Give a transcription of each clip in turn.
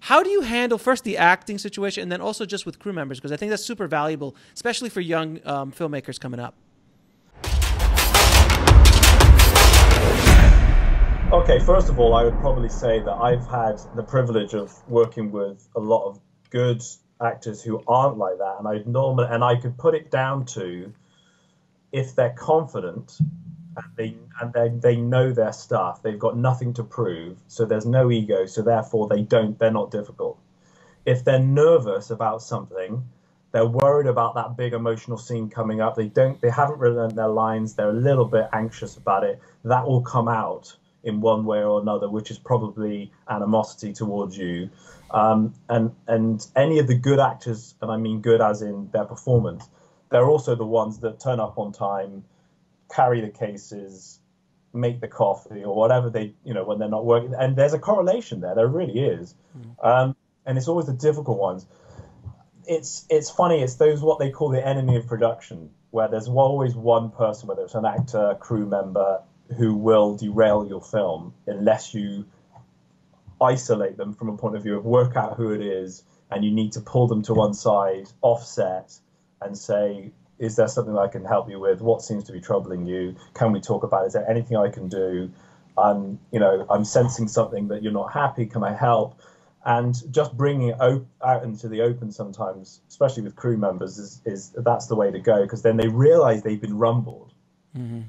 How do you handle first the acting situation and then also just with crew members? Because I think that's super valuable, especially for young um, filmmakers coming up. Okay, first of all, I would probably say that I've had the privilege of working with a lot of good actors who aren't like that, and I normally and I could put it down to if they're confident and they and they, they know their stuff, they've got nothing to prove, so there's no ego, so therefore they don't they're not difficult. If they're nervous about something, they're worried about that big emotional scene coming up. They don't they haven't learned their lines, they're a little bit anxious about it. That will come out in one way or another, which is probably animosity towards you. Um, and and any of the good actors, and I mean good as in their performance, they're also the ones that turn up on time, carry the cases, make the coffee or whatever they you know when they're not working. And there's a correlation there. There really is. Mm. Um, and it's always the difficult ones. It's it's funny. It's those what they call the enemy of production, where there's always one person, whether it's an actor, crew member, who will derail your film unless you isolate them from a point of view of work out who it is and you need to pull them to one side, offset, and say, is there something I can help you with? What seems to be troubling you? Can we talk about it? Is there anything I can do? I'm, you know, I'm sensing something that you're not happy. Can I help? And just bringing it op- out into the open sometimes, especially with crew members, is, is that's the way to go because then they realize they've been rumbled. Mm-hmm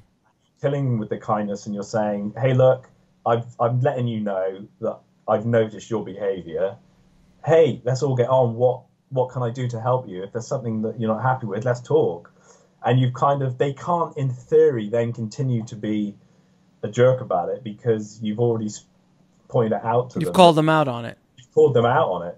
killing them with the kindness and you're saying, hey, look, I've, I'm letting you know that I've noticed your behavior. Hey, let's all get on. What what can I do to help you? If there's something that you're not happy with, let's talk. And you've kind of they can't, in theory, then continue to be a jerk about it because you've already pointed it out to you've them. You've called them out on it. You've called them out on it.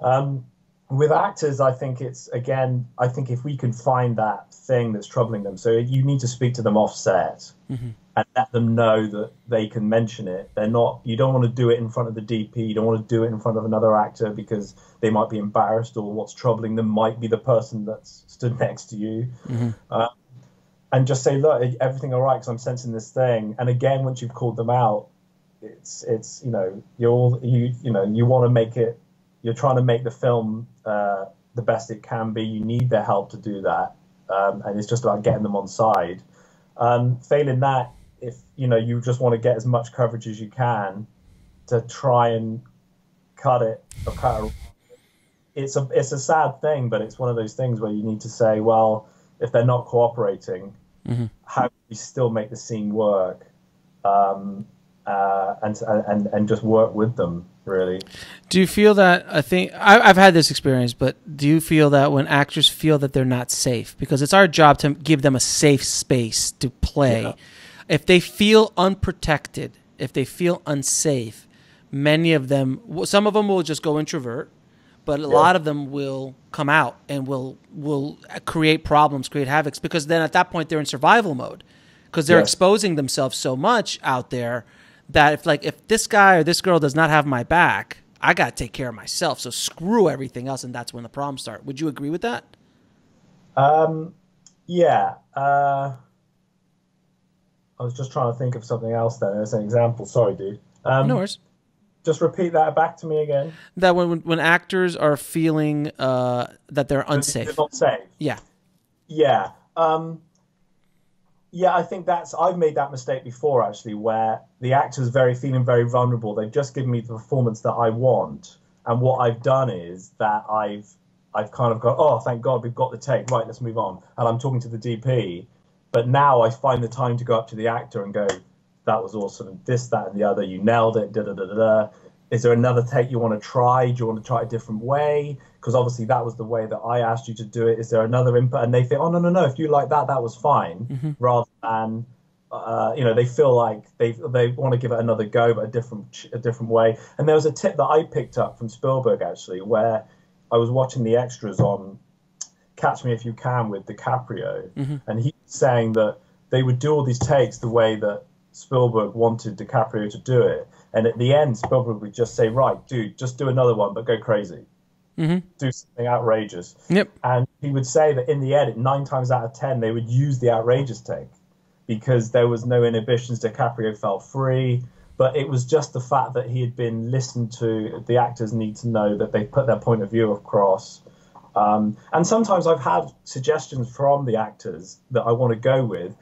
Um, with actors, I think it's again. I think if we can find that thing that's troubling them, so you need to speak to them offset mm-hmm. and let them know that they can mention it. They're not. You don't want to do it in front of the DP. You don't want to do it in front of another actor because they might be embarrassed, or what's troubling them might be the person that's stood next to you. Mm-hmm. Uh, and just say, look, everything all right? Because I'm sensing this thing. And again, once you've called them out, it's it's you know you're all you you know you want to make it you're trying to make the film uh, the best it can be. You need their help to do that, um, and it's just about getting them on side. Um, failing that, if you know you just want to get as much coverage as you can to try and cut it or cut it, it's a it's a sad thing, but it's one of those things where you need to say, well, if they're not cooperating, mm-hmm. how do we still make the scene work? Um, uh, and, and and just work with them really. Do you feel that? I think I, have had this experience, but do you feel that when actors feel that they're not safe, because it's our job to give them a safe space to play, yeah. if they feel unprotected, if they feel unsafe, many of them, some of them will just go introvert, but a yeah. lot of them will come out and will will create problems, create havocs, because then at that point they're in survival mode, because they're yes. exposing themselves so much out there that if like if this guy or this girl does not have my back, I got to take care of myself. So screw everything else, and that's when the problems start. Would you agree with that? Um, yeah. Uh, I was just trying to think of something else then as an example. Sorry, dude. Um, no worries. Just repeat that back to me again. That when when actors are feeling uh, that they're unsafe, they're not safe. Yeah. Yeah. Um, yeah, I think that's I've made that mistake before actually, where the actor's very feeling very vulnerable. They've just given me the performance that I want, and what I've done is that I've I've kind of gone, oh, thank God we've got the take. Right, let's move on. And I'm talking to the DP, but now I find the time to go up to the actor and go, that was awesome. This, that, and the other. You nailed it. Da da da da. Is there another take you want to try? Do you want to try a different way? Because obviously that was the way that I asked you to do it. Is there another input? And they think, oh no no no, if you like that, that was fine. Mm-hmm. Rather than uh, you know they feel like they they want to give it another go, but a different a different way. And there was a tip that I picked up from Spielberg actually, where I was watching the extras on Catch Me If You Can with DiCaprio, mm-hmm. and he was saying that they would do all these takes the way that Spielberg wanted DiCaprio to do it and at the end, would just say, "Right, dude, just do another one, but go crazy, mm-hmm. do something outrageous." Yep. And he would say that in the edit, nine times out of ten, they would use the outrageous take because there was no inhibitions. DiCaprio felt free, but it was just the fact that he had been listened to. The actors need to know that they put their point of view across. Um, and sometimes I've had suggestions from the actors that I want to go with,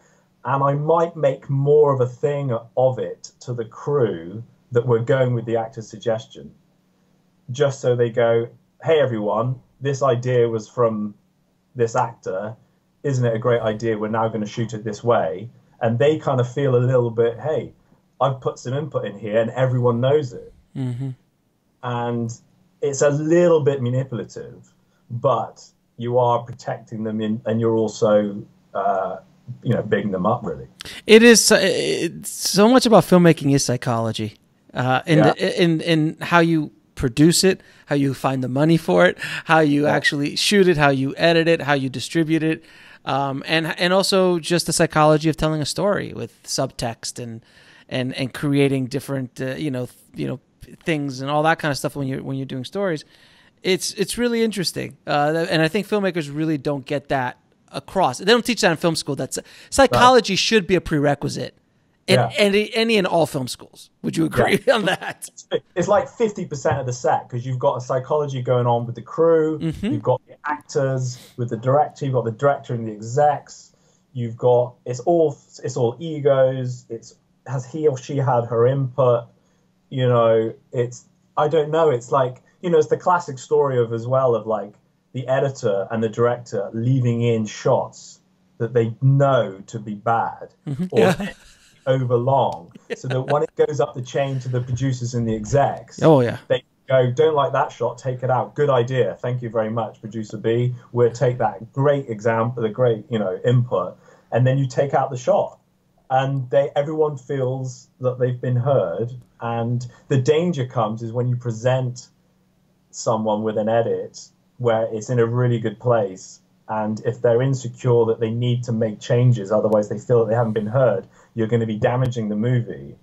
and I might make more of a thing of it to the crew that we're going with the actor's suggestion, just so they go, "Hey everyone, this idea was from this actor. Isn't it a great idea? We're now going to shoot it this way." And they kind of feel a little bit, "Hey, I've put some input in here, and everyone knows it." Mm-hmm. And it's a little bit manipulative, but you are protecting them in, and you're also uh, you know bigging them up really it is it's, so much about filmmaking is psychology uh in Yeah. the, in in how you produce it how you find the money for it how you actually shoot it how you edit it how you distribute it. Um and and also just the psychology of telling a story with subtext and and and creating different uh, you know th- you know things and all that kind of stuff when you're when you're doing stories. It's it's really interesting uh and i think filmmakers really don't get that across. They don't teach that in film school. That's psychology should be a prerequisite in Yeah. any any and all film schools. Would you agree on that? It's like 50% of the set because you've got a psychology going on with the crew. Mm-hmm. You've got the actors with the director you've got the director and the execs. You've got it's all it's all egos. It's has he or she had her input? You know it's i don't know. It's like you know it's the classic story of as well of like the editor and the director leaving in shots that they know to be bad. Mm-hmm. Or Yeah. Over long so that when it goes up the chain to the producers and the execs oh yeah. they go don't like that shot take it out. Good idea. Thank you very much producer b. We'll take that great example the great you know input and then you take out the shot. And they everyone feels that they've been heard and the danger comes is when you present someone with an edit where it's in a really good place and if they're insecure that they need to make changes otherwise they feel that they haven't been heard you're going to be damaging the movie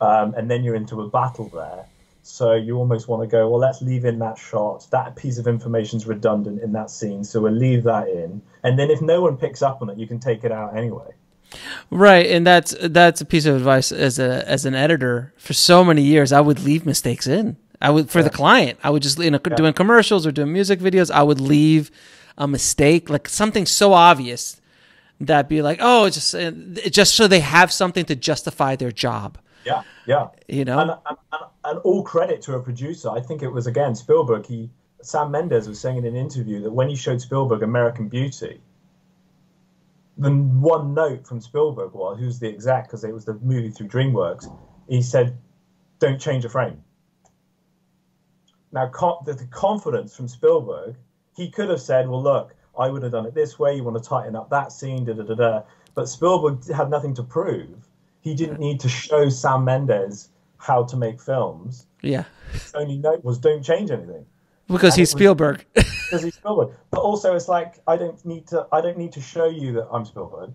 um, and then you're into a battle there so you almost want to go well let's leave in that shot that piece of information is redundant in that scene so we'll leave that in and then if no one picks up on it you can take it out anyway Right, and that's that's a piece of advice as a as an editor. For so many years, I would leave mistakes in. I would for the client. I would just you know doing commercials or doing music videos. I would leave a mistake, like something so obvious that be like, oh, it's just it's just so they have something to justify their job. yeah yeah You know, and, and, and, and all credit to a producer. I think it was again Spielberg. He Sam Mendes was saying in an interview that when he showed Spielberg American Beauty, the one note from Spielberg was, who's the exact, because it was the movie through DreamWorks. He said, "Don't change a frame." Now, co- the, the confidence from Spielberg, he could have said, "Well, look, I would have done it this way. You want to tighten up that scene, da da da da." But Spielberg had nothing to prove. He didn't need to show Sam Mendes how to make films. yeah, His only note was, "Don't change anything." because he's it was- Spielberg. Because he's Spielberg. But also, it's like I don't need to. I don't need to show you that I'm Spielberg.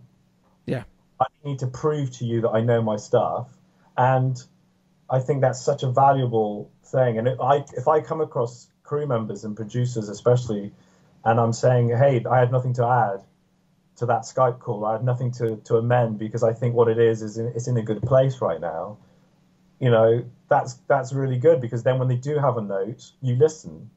yeah, I need to prove to you that I know my stuff, and I think that's such a valuable thing. And if I if I come across crew members and producers, especially, and I'm saying, hey, I had nothing to add to that Skype call. I had nothing to, to amend because I think what it is is in, it's in a good place right now. You know, that's that's really good because then when they do have a note, you listen